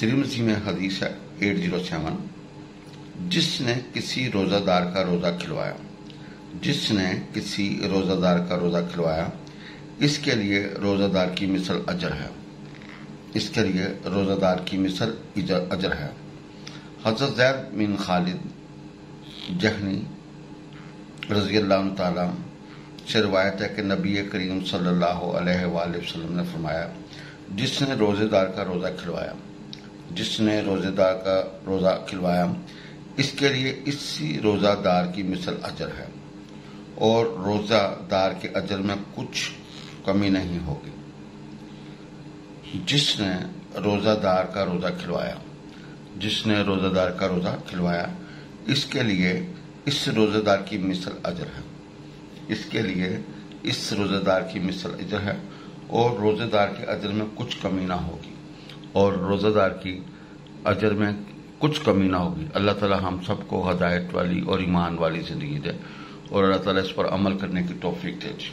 तिरमिजी में हदीस है एट ज़ीरो सेवन जिसने किसी रोजादार का रोजा खिलवाया, जिसने किसी रोजादार का रोजा खिलवाया, इसके लिए रोजादार की मिसल अजर है। इसके लिए रोजादार की मिसल अजर है। हज़रत जैद बिन खालिद जहनी रज़ी अल्लाह से रवायत है कि नबी करीम सल्लल्लाहु ने फरमाया जिसने रोजेदार का रोजा खिलवाया, जिसने रोजेदार का रोजा खिलवाया, इसके लिए इसी रोजादार की मिसल अजर है और रोजादार के अजर में कुछ कमी नहीं होगी। जिसने रोजादार का रोजा खिलवाया, जिसने रोजादार का रोजा खिलवाया, इसके लिए इस रोजेदार की मिसल अजर है। इसके लिए इस रोजेदार की मिसल अजर है और रोजेदार के अजर में कुछ कमी ना होगी। और रोजेदार की अजर में कुछ कमी ना होगी। अल्लाह ताला हम सबको हदायत वाली और ईमान वाली ज़िंदगी दे। और अल्लाह ताला इस पर अमल करने की तोफीक दे जी।